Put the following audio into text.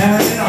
É.